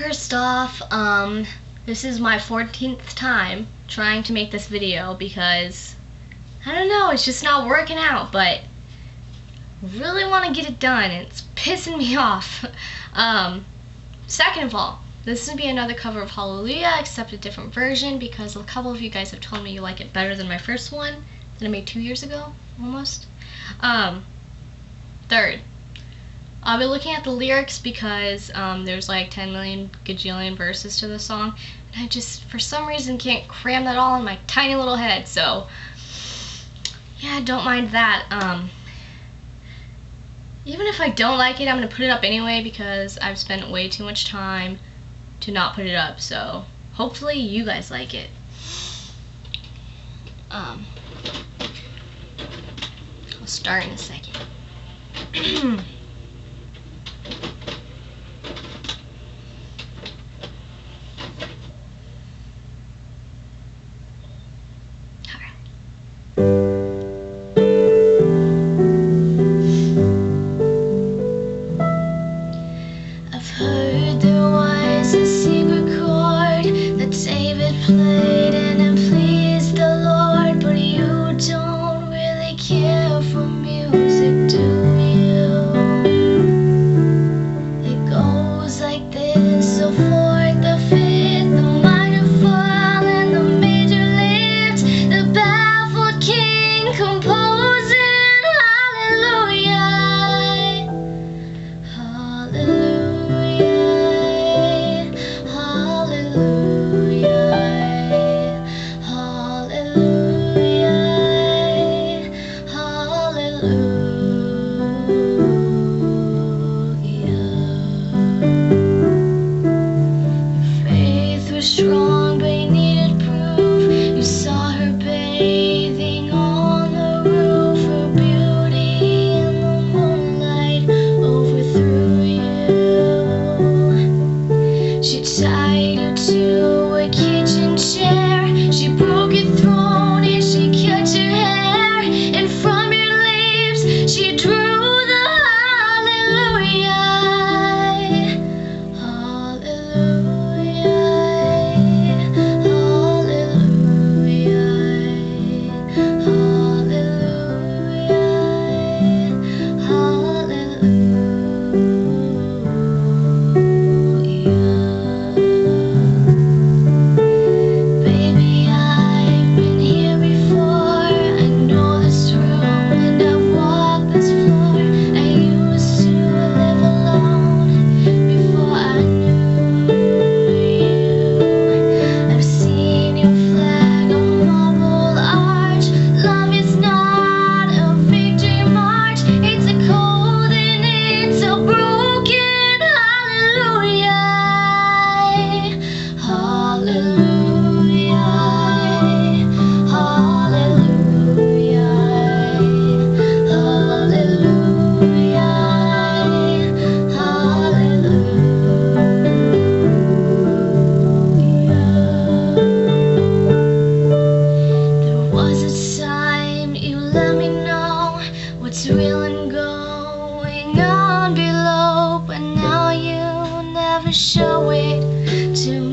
First off, um, this is my 14th time trying to make this video because, I don't know, it's just not working out, but really want to get it done. It's pissing me off. Um, second of all, this would be another cover of Hallelujah, except a different version because a couple of you guys have told me you like it better than my first one that I made two years ago, almost. Um, third, I'll be looking at the lyrics because um, there's like 10 million gajillion verses to the song, and I just, for some reason, can't cram that all in my tiny little head, so yeah, don't mind that. Um, even if I don't like it, I'm going to put it up anyway because I've spent way too much time to not put it up, so hopefully you guys like it. Um, I'll start in a second. I've heard there never show it to me.